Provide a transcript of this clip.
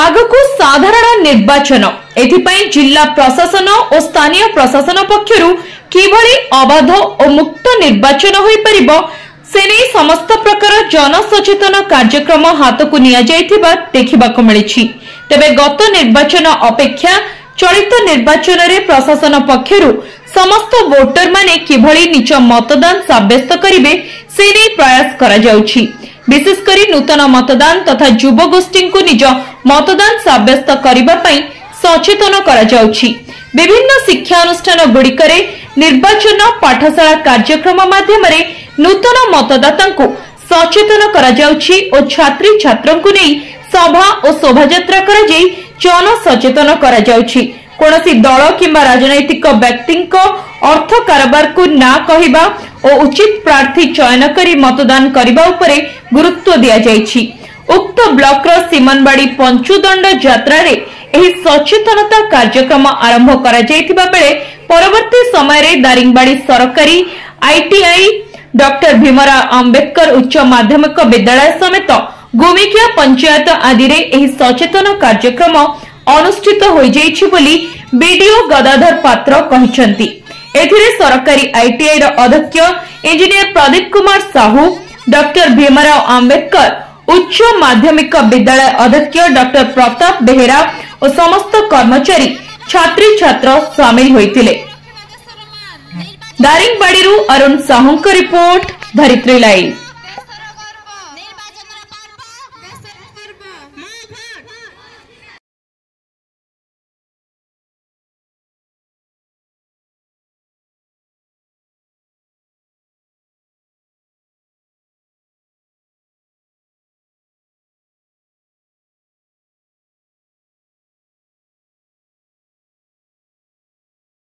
ଆଗକୁ ସାଧାରଣ ନିର୍ବାଚନ। ଏଥିପାଇଁ ଜିଲ୍ଲା ପ୍ରଶାସନ ଓ ସ୍ଥାନୀୟ ପ୍ରଶାସନ ପକ୍ଷରୁ କିଭଳି ଅବାଧ ଓ ମୁକ୍ତ ନିର୍ବାଚନ ହୋଇପାରିବ ସେ ନେଇ ସମସ୍ତ ପ୍ରକାର ଜନସଚେତନ କାର୍ଯ୍ୟକ୍ରମ ହାତକୁ ନିଆଯାଇଥିବା ଦେଖିବାକୁ ମିଳିଛି। ତେବେ ଗତ ନିର୍ବାଚନ ଅପେକ୍ଷା ଚଳିତ ନିର୍ବାଚନରେ ପ୍ରଶାସନ ପକ୍ଷରୁ ସମସ୍ତ ଭୋଟରମାନେ କିଭଳି ନିଜ ମତଦାନ ସାବ୍ୟସ୍ତ କରିବେ ସେ ନେଇ ପ୍ରୟାସ କରାଯାଉଛି। ବିଶେଷ କରି ନୂତନ ମତଦାନ ତଥା ଯୁବଗୋଷ୍ଠୀଙ୍କୁ ନିଜ ମତଦାନ ସାବ୍ୟସ୍ତ କରିବା ପାଇଁ ସଚେତନ କରାଯାଉଛି। ବିଭିନ୍ନ ଶିକ୍ଷାନୁଷ୍ଠାନ ଗୁଡ଼ିକରେ ନିର୍ବାଚନ ପାଠଶାଳା କାର୍ଯ୍ୟକ୍ରମ ମାଧ୍ୟମରେ ନୂତନ ମତଦାତାଙ୍କୁ ସଚେତନ କରାଯାଉଛି ଓ ଛାତ୍ରୀଛାତ୍ରଙ୍କୁ ନେଇ ସଭା ଓ ଶୋଭାଯାତ୍ରା କରାଯାଇ ଜନସଚେତନ କରାଯାଉଛି। କୌଣସି ଦଳ କିମ୍ବା ରାଜନୈତିକ ବ୍ୟକ୍ତିଙ୍କ ଅର୍ଥ କାରବାରକୁ ନା କହିବା ଓ ଉଚିତ ପ୍ରାର୍ଥୀ ଚୟନ କରି ମତଦାନ କରିବା ଉପରେ ଗୁରୁତ୍ୱ ଦିଆଯାଇଛି। ଉକ୍ତ ବ୍ଲକର ସିମନବାଡି ପଞ୍ଚୁଦଣ୍ଡ ଯାତ୍ରାରେ ଏହି ସଚେତନତା କାର୍ଯ୍ୟକ୍ରମ ଆରମ୍ଭ କରାଯାଇଥିବା ବେଳେ ପରବର୍ତ୍ତୀ ସମୟରେ ଦାରିଙ୍ଗବାଡି ସରକାରୀ ଆଇଟିଆଇ ଡକ୍ଟର ଭୀମରାଓ ଆମ୍ବେଦକର ଉଚ୍ଚ ମାଧ୍ୟମିକ ବିଦ୍ୟାଳୟ ସମେତ ଗୁମିକିଆ ପଞ୍ଚାୟତ ଆଦିରେ ଏହି ସଚେତନ କାର୍ଯ୍ୟକ୍ରମ ଅନୁଷ୍ଠିତ ହୋଇଯାଇଛି ବୋଲି ବିଡିଓ ଗଦାଧର ପାତ୍ର କହିଛନ୍ତି। ଏଥିରେ ସରକାରୀ ଆଇଟିଆଇର ଅଧ୍ୟକ୍ଷ ଇଞ୍ଜିନିୟର ପ୍ରଦୀପ କୁମାର ସାହୁ ଡକ୍ଟର ଭୀମରାଓ ଆମ୍ବେଦକର ଉଚ୍ଚ ମାଧ୍ୟମିକ ବିଦ୍ୟାଳୟ ଅଧ୍ୟକ୍ଷ ଡକ୍ଟର ପ୍ରତାପ ବେହେରା ଓ ସମସ୍ତ କର୍ମଚାରୀ ଛାତ୍ରୀଛାତ୍ର ସାମିଲ ହୋଇଥିଲେ ଦାରିଙ୍ଗବାଡିରୁ ଅରୁଣ ସାହୁଙ୍କ ରିପୋର୍ଟ ଧରିତ୍ରୀ ଲାଇଭ୍